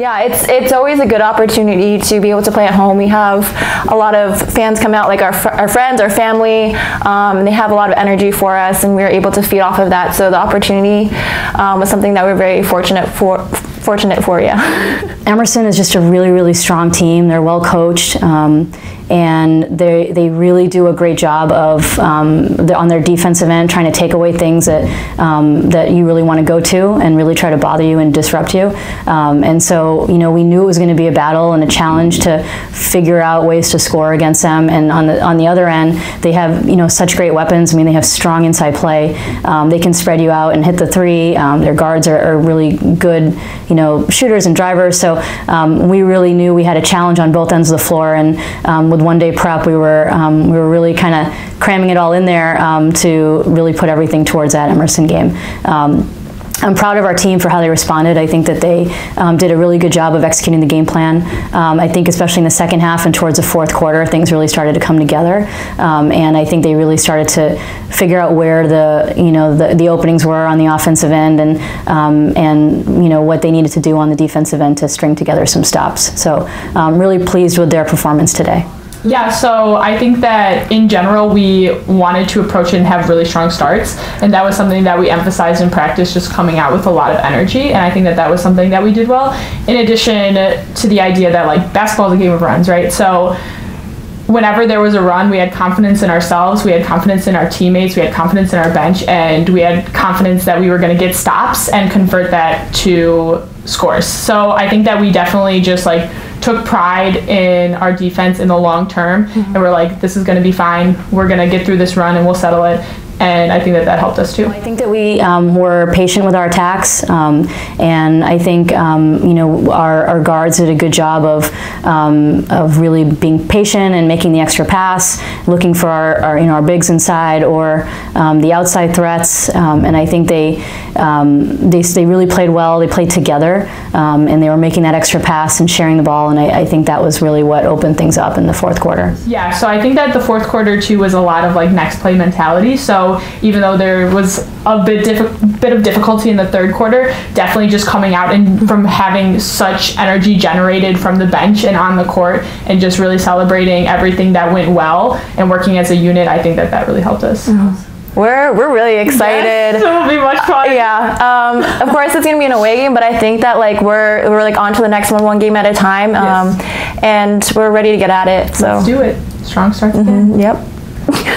Yeah, it's it's always a good opportunity to be able to play at home. We have a lot of fans come out, like our, our friends, our family, um, and they have a lot of energy for us, and we were able to feed off of that. So the opportunity um, was something that we're very fortunate for. Fortunate for, yeah. Emerson is just a really, really strong team. They're well coached. Um, and they, they really do a great job of um, on their defensive end trying to take away things that um, that you really want to go to and really try to bother you and disrupt you. Um, and so you know we knew it was going to be a battle and a challenge to figure out ways to score against them. And on the on the other end, they have you know such great weapons. I mean they have strong inside play. Um, they can spread you out and hit the three. Um, their guards are, are, really good you know shooters and drivers. So um, we really knew we had a challenge on both ends of the floor and with one day prep, we were um, we were really kind of cramming it all in there um, to really put everything towards that Emerson game. Um, I'm proud of our team for how they responded. I think that they um, did a really good job of executing the game plan. Um, I think especially in the second half and towards the fourth quarter, things really started to come together. Um, and I think they really started to figure out where the you know the, the openings were on the offensive end and um, and you know what they needed to do on the defensive end to string together some stops. So I'm really pleased with their performance today. Yeah, so I think that in general we wanted to approach it and have really strong starts, and that was something that we emphasized in practice, just coming out with a lot of energy, and I think that that was something that we did well. In addition to the idea that like basketball is a game of runs, right? So whenever there was a run, we had confidence in ourselves, we had confidence in our teammates, we had confidence in our bench, and we had confidence that we were going to get stops and convert that to scores. So I think that we definitely just like took pride in our defense in the long term mm-hmm. and we're like this is going to be fine we're going to get through this run and we'll settle it and I think that that helped us too. I think that we um, were patient with our attacks, um, and I think um, you know our, our, guards did a good job of um, of really being patient and making the extra pass, looking for our, our you know our bigs inside or um, the outside threats, um, and I think they they they really played well. They played together, and they were making that extra pass and sharing the ball, and I, I think that was really what opened things up in the fourth quarter. Yeah, so I think that the fourth quarter too was a lot of like next play mentality. So even though there was a bit diff- bit of difficulty in the third quarter, definitely just coming out and from having such energy generated from the bench and on the court, and just really celebrating everything that went well and working as a unit, I think that that really helped us. Mm-hmm. We're, we're really excited. Yes, it'll be much fun. Yeah. Um, of course, it's gonna be an away game, but I think that like we're we're like on to the next one, one game at a time, um, yes. and we're ready to get at it. So let's do it. Strong start. Mm-hmm. Yep.